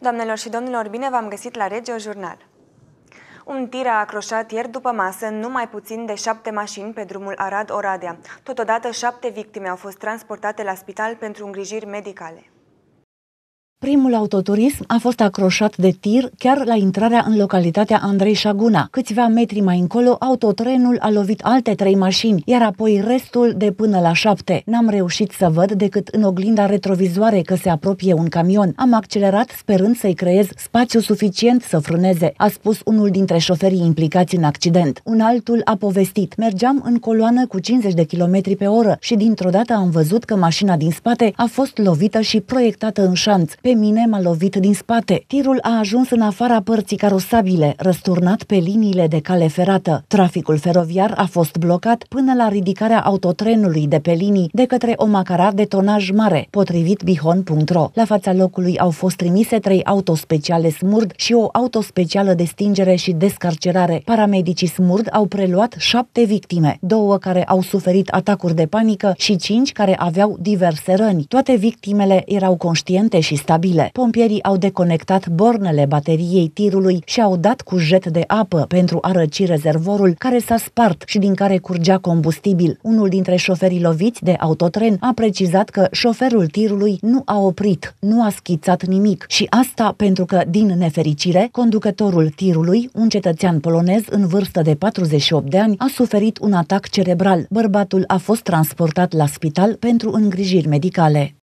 Doamnelor și domnilor, bine v-am găsit la Regio Jurnal. Un tir a acroșat ieri după masă numai puțin de șapte mașini pe drumul Arad-Oradea. Totodată șapte victime au fost transportate la spital pentru îngrijiri medicale. Primul autoturism a fost acroșat de tir chiar la intrarea în localitatea Andrei Șaguna. Câțiva metri mai încolo, autotrenul a lovit alte trei mașini, iar apoi restul de până la șapte. N-am reușit să văd decât în oglinda retrovizoare că se apropie un camion. Am accelerat sperând să-i creez spațiu suficient să frâneze, a spus unul dintre șoferii implicați în accident. Un altul a povestit. Mergeam în coloană cu 50 de km pe oră și dintr-o dată am văzut că mașina din spate a fost lovită și proiectată în șanț. Pe mine m-a lovit din spate. Tirul a ajuns în afara părții carosabile, răsturnat pe liniile de cale ferată. Traficul feroviar a fost blocat până la ridicarea autotrenului de pe linii de către o macara de tonaj mare, potrivit bihon.ro. La fața locului au fost trimise trei autospeciale smurd și o autospecială de stingere și descarcerare. Paramedicii smurd au preluat șapte victime, două care au suferit atacuri de panică și cinci care aveau diverse răni. Toate victimele erau conștiente și stabile stabile. Pompierii au deconectat bornele bateriei tirului și au dat cu jet de apă pentru a răci rezervorul care s-a spart și din care curgea combustibil. Unul dintre șoferii loviți de autotren a precizat că șoferul tirului nu a oprit, nu a schițat nimic și asta pentru că, din nefericire, conducătorul tirului, un cetățean polonez în vârstă de 48 de ani, a suferit un atac cerebral. Bărbatul a fost transportat la spital pentru îngrijiri medicale.